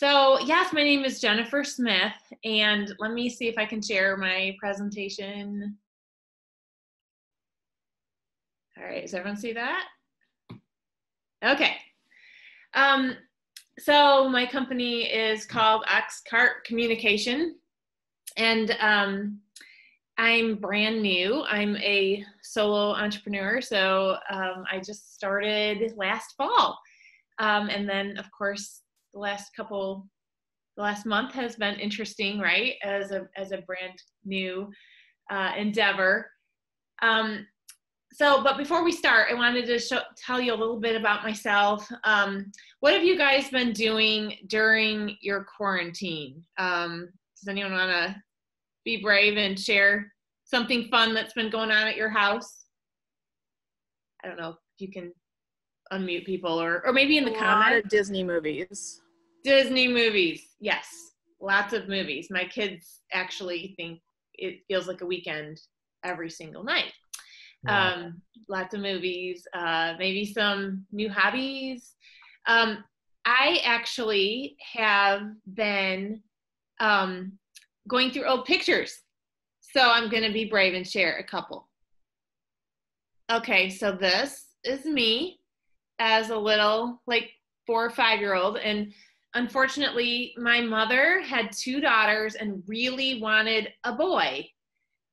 So, yes, my name is Jennifer Smith, and let me see if I can share my presentation. All right, does everyone see that? Okay. Um, so my company is called OxCart Communication, and um, I'm brand new. I'm a solo entrepreneur, so um, I just started last fall. Um, and then, of course, the last couple, the last month has been interesting, right? As a as a brand new uh, endeavor. Um, so, but before we start, I wanted to show, tell you a little bit about myself. Um, what have you guys been doing during your quarantine? Um, does anyone want to be brave and share something fun that's been going on at your house? I don't know if you can unmute people or or maybe in the a comments. lot of Disney movies. Disney movies, yes, lots of movies. My kids actually think it feels like a weekend every single night. Wow. Um, lots of movies, uh, maybe some new hobbies. Um, I actually have been um, going through old pictures. So I'm going to be brave and share a couple. Okay, so this is me as a little, like, four or five year old. And unfortunately, my mother had two daughters and really wanted a boy.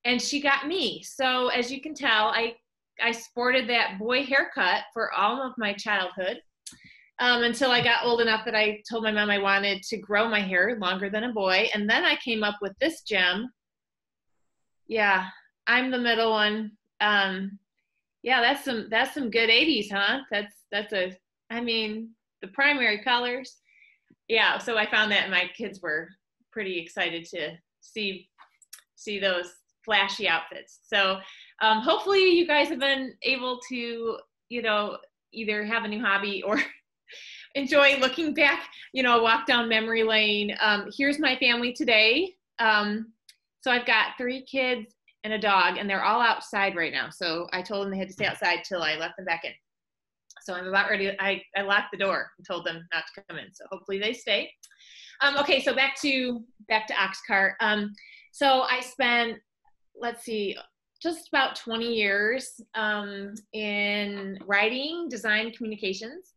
And she got me. So as you can tell, I, I sported that boy haircut for all of my childhood um, until I got old enough that I told my mom I wanted to grow my hair longer than a boy. And then I came up with this gem. Yeah, I'm the middle one. Um, yeah, that's some that's some good 80s, huh? That's that's a I mean, the primary colors. Yeah, so I found that my kids were pretty excited to see see those flashy outfits. So um, hopefully you guys have been able to, you know, either have a new hobby or enjoy looking back, you know, walk down memory lane. Um, here's my family today. Um, so I've got three kids and a dog, and they're all outside right now. So I told them they had to stay outside till I let them back in. So I'm about ready. I, I locked the door and told them not to come in. So hopefully they stay. Um, okay, so back to back to OxCart. Um, so I spent, let's see, just about 20 years um, in writing, design, communications,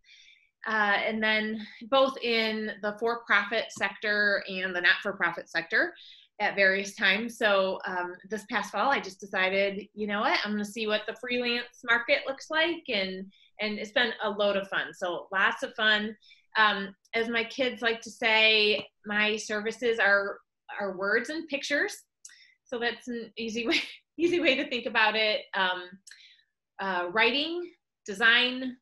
uh, and then both in the for-profit sector and the not-for-profit sector at various times. So um, this past fall, I just decided, you know what, I'm going to see what the freelance market looks like, and and it's been a load of fun. So lots of fun. Um, as my kids like to say, my services are are words and pictures. So that's an easy way easy way to think about it. Um, uh, writing, design,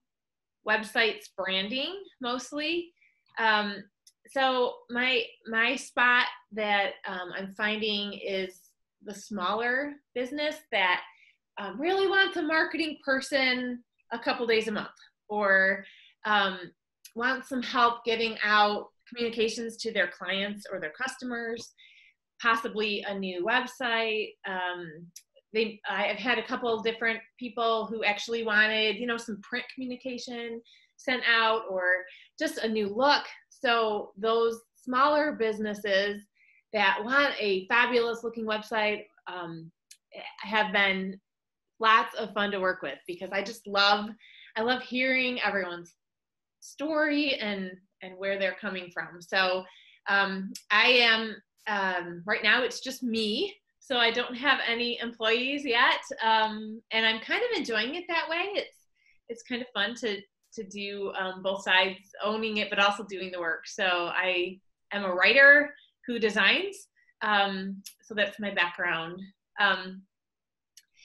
websites, branding mostly. Um, so my my spot that um, I'm finding is the smaller business that um, really wants a marketing person a couple days a month or um, wants some help getting out communications to their clients or their customers, possibly a new website. Um, they, I've had a couple of different people who actually wanted, you know, some print communication sent out or just a new look. So those smaller businesses that want a fabulous looking website um, have been lots of fun to work with because I just love I love hearing everyone's story and and where they're coming from. So um, I am um, right now it's just me, so I don't have any employees yet, um, and I'm kind of enjoying it that way. It's it's kind of fun to to do um, both sides, owning it but also doing the work. So I am a writer who designs. Um, so that's my background. Um,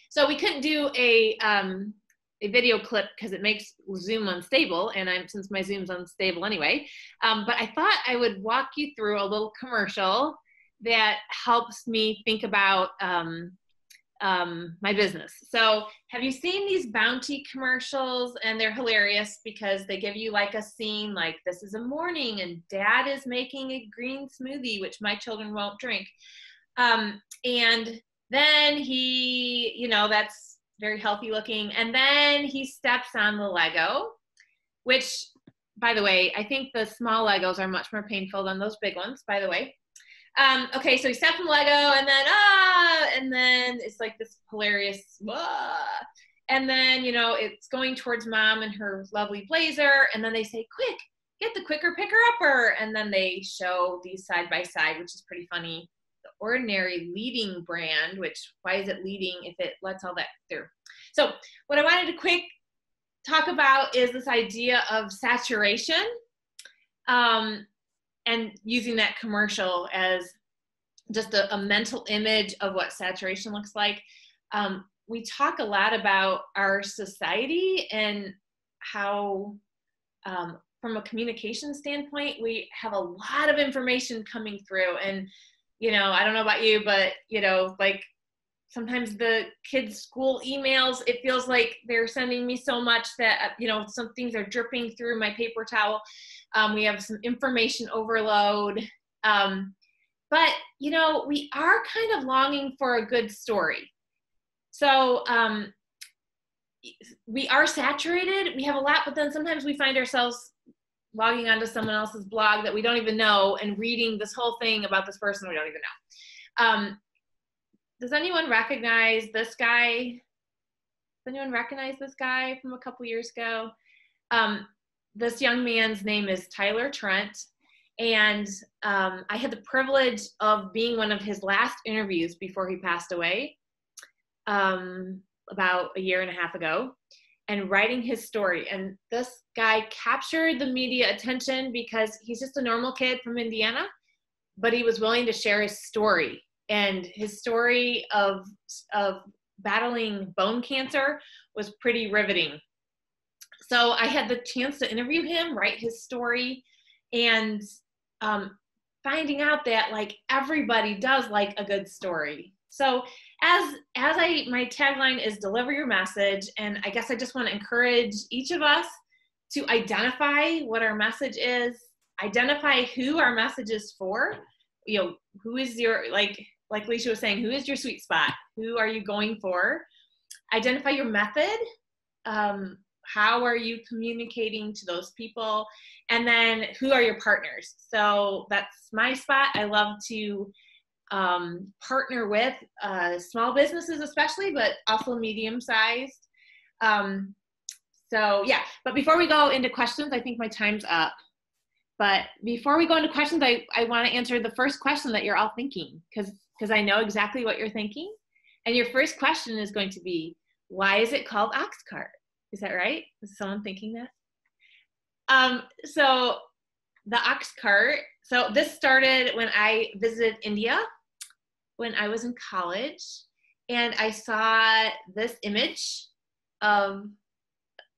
so we couldn't do a um, a video clip because it makes Zoom unstable, and I'm since my Zoom's unstable anyway. Um, but I thought I would walk you through a little commercial that helps me think about um, um, my business. So, have you seen these Bounty commercials? And they're hilarious because they give you like a scene like this is a morning and dad is making a green smoothie, which my children won't drink. Um, and then he, you know, that's very healthy looking. And then he steps on the Lego, which by the way, I think the small Legos are much more painful than those big ones, by the way. Um, okay, so he stepped from Lego and then, ah, and then it's like this hilarious, ah, and then, you know, it's going towards mom and her lovely blazer. And then they say, quick, get the quicker picker upper. And then they show these side by side, which is pretty funny. The ordinary leading brand, which why is it leading if it lets all that through? So what I wanted to quick talk about is this idea of saturation um, and using that commercial as just a, a, mental image of what saturation looks like. Um, we talk a lot about our society and how um, from a communication standpoint we have a lot of information coming through and you know i don't know about you but you know like sometimes the kids school emails it feels like they're sending me so much that uh, you know some things are dripping through my paper towel. Um, we have some information overload. Um, but you know we are kind of longing for a good story. So um, we are saturated. We have a lot but then sometimes we find ourselves logging onto someone else's blog that we don't even know and reading this whole thing about this person we don't even know. Um, does anyone recognize this guy? Does anyone recognize this guy from a couple years ago? Um, this young man's name is Tyler Trent. And um, I had the privilege of being one of his last interviews before he passed away um, about a year and a half ago and writing his story. And this guy captured the media attention because he's just a normal kid from Indiana, but he was willing to share his story and his story of of battling bone cancer was pretty riveting. So I had the chance to interview him, write his story, and um, finding out that like everybody does like a good story. So as as I my tagline is deliver your message, and I guess I just want to encourage each of us to identify what our message is, identify who our message is for. You know, who is your like like Leisha was saying, who is your sweet spot? Who are you going for? Identify your method. Um, how are you communicating to those people? And then who are your partners? So that's my spot. I love to um, partner with uh, small businesses, especially, but also medium sized. Um, so, yeah, but before we go into questions, I think my time's up. But before we go into questions, I, I want to answer the first question that you're all thinking because because I know exactly what you're thinking. And your first question is going to be, why is it called ox cart? Is that right? Is someone thinking that? Um, so the ox cart, so this started when I visited India when I was in college. And I saw this image of,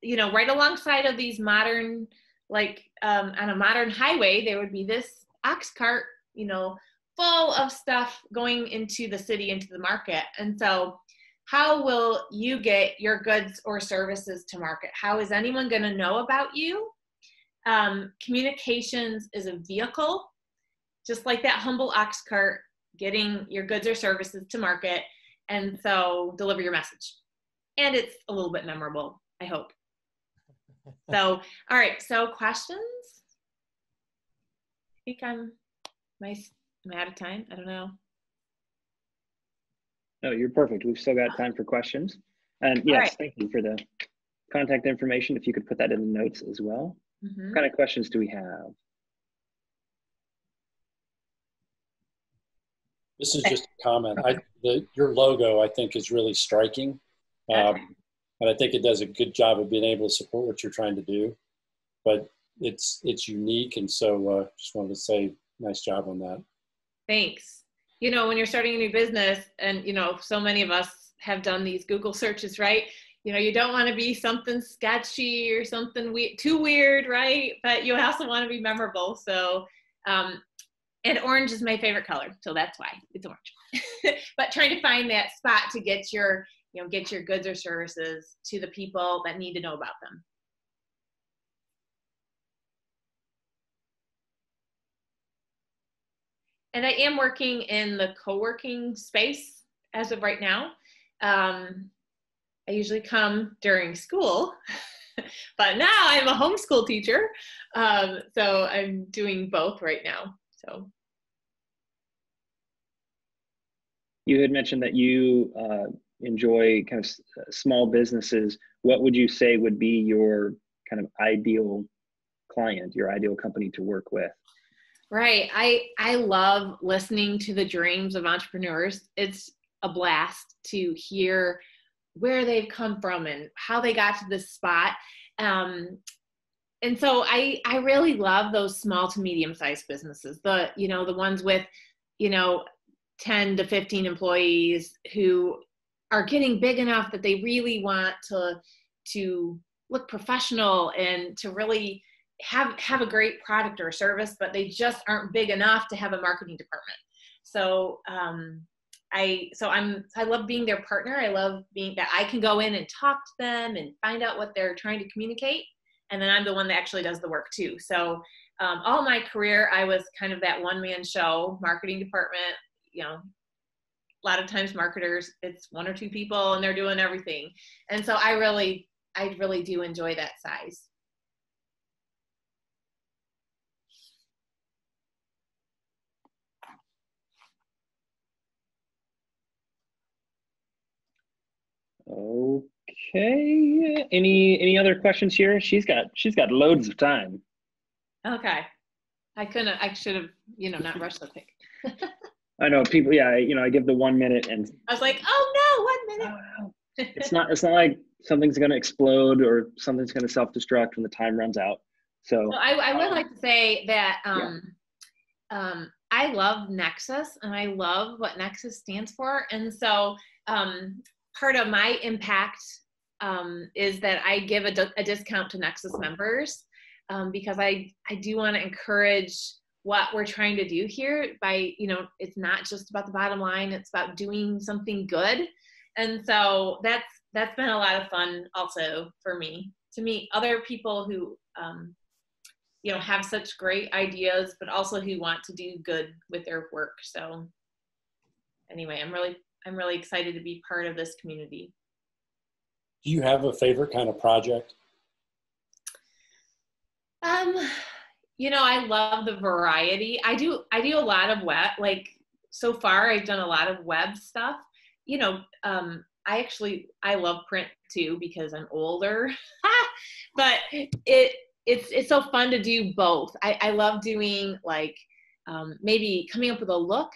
you know, right alongside of these modern, like um, on a modern highway, there would be this ox cart, you know, full of stuff going into the city, into the market. And so, how will you get your goods or services to market? How is anyone going to know about you? Um, communications is a vehicle, just like that humble ox cart, getting your goods or services to market. And so, deliver your message. And it's a little bit memorable, I hope. so, all right, so questions? I think I'm my Am I out of time? I don't know. No, you're perfect. We've still got time for questions. And yes, right. thank you for the contact information. If you could put that in the notes as well. Mm-hmm. What kind of questions do we have? This is just a comment. I, the, your logo, I think, is really striking. Um, and I think it does a good job of being able to support what you're trying to do. But it's it's unique, and so uh, just wanted to say, nice job on that. Thanks. You know, when you're starting a new business, and you know, so many of us have done these Google searches, right? You know, you don't want to be something sketchy or something we- too weird, right? But you also want to be memorable. So, um, and orange is my favorite color, so that's why it's orange. but trying to find that spot to get your, you know, get your goods or services to the people that need to know about them. And I am working in the co-working space as of right now. Um, I usually come during school but now I'm a homeschool teacher. Um, so I'm doing both right now. So. You had mentioned that you uh, enjoy kind of uh, small businesses. What would you say would be your kind of ideal client, your ideal company to work with? Right. I I love listening to the dreams of entrepreneurs. It's a blast to hear where they've come from and how they got to this spot. Um, and so I I really love those small to medium sized businesses. The you know the ones with you know 10 to 15 employees who are getting big enough that they really want to to look professional and to really have have a great product or service, but they just aren't big enough to have a marketing department. So um, I so I'm I love being their partner. I love being that I can go in and talk to them and find out what they're trying to communicate, and then I'm the one that actually does the work too. So um, all my career, I was kind of that one man show, marketing department. You know, a lot of times marketers, it's one or two people and they're doing everything, and so I really I really do enjoy that size. Okay. Any any other questions here? She's got she's got loads of time. Okay. I couldn't I should have, you know, not rushed so quick. I know people yeah, you know, I give the one minute and I was like, oh no, one minute. Oh, no. it's not it's not like something's gonna explode or something's gonna self destruct when the time runs out. So I, I would like to say that um yeah. um I love Nexus and I love what Nexus stands for. And so um part of my impact um, is that I give a, a, discount to Nexus members um, because I, I do want to encourage what we're trying to do here by, you know, it's not just about the bottom line, it's about doing something good. And so that's, that's been a lot of fun also for me to meet other people who, um, you know, have such great ideas, but also who want to do good with their work. So anyway, I'm really I'm really excited to be part of this community. Do you have a favorite kind of project? Um, you know, I love the variety. I do I do a lot of web like so far I've done a lot of web stuff. You know, um I actually I love print too because I'm older. but it it's it's so fun to do both. I, I love doing like um, maybe coming up with a look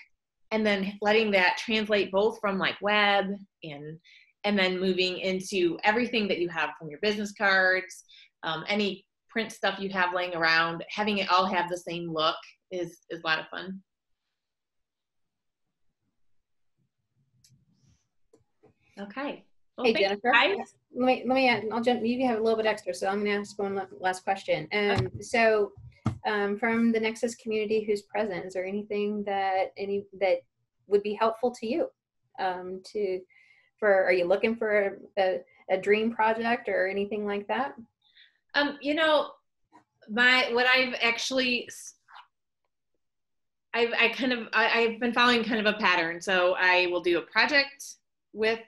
and then letting that translate both from like web and and then moving into everything that you have from your business cards um, any print stuff you have laying around having it all have the same look is is a lot of fun okay well, hey Jennifer, let me let me. add. I'll jump. You have a little bit extra, so I'm going to ask one last question. Um, so um, from the Nexus community who's present? Is there anything that any that would be helpful to you? Um, to for are you looking for a, a dream project or anything like that? Um, you know, my what I've actually I've I kind of I, I've been following kind of a pattern. So I will do a project with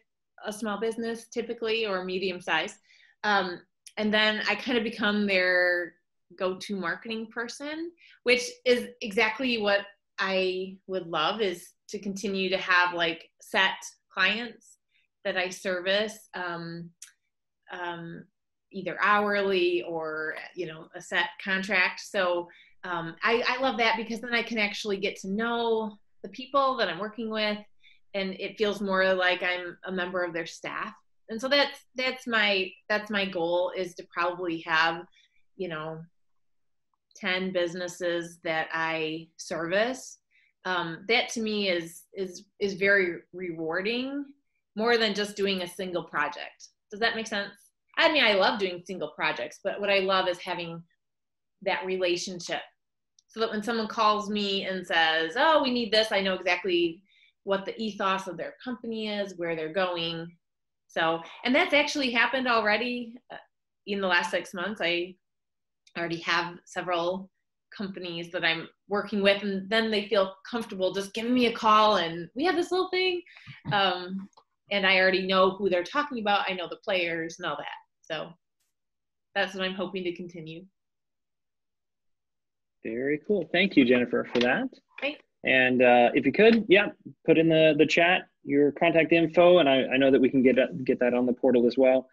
a small business typically or medium size. Um, and then I kind of become their go-to marketing person, which is exactly what I would love is to continue to have like set clients that I service um, um, either hourly or you know a set contract. So um, I, I love that because then I can actually get to know the people that I'm working with, and it feels more like I'm a member of their staff. And so that's that's my that's my goal is to probably have you know 10 businesses that I service, um, that to me is is is very rewarding more than just doing a single project. Does that make sense? I mean, I love doing single projects, but what I love is having that relationship so that when someone calls me and says, "Oh, we need this," I know exactly what the ethos of their company is, where they're going. So, and that's actually happened already uh, in the last six months. I I already have several companies that I'm working with, and then they feel comfortable just giving me a call, and we have this little thing, um, and I already know who they're talking about. I know the players and all that. So, that's what I'm hoping to continue. Very cool. Thank you, Jennifer, for that. Great. And uh, if you could, yeah, put in the the chat your contact info, and I, I know that we can get get that on the portal as well.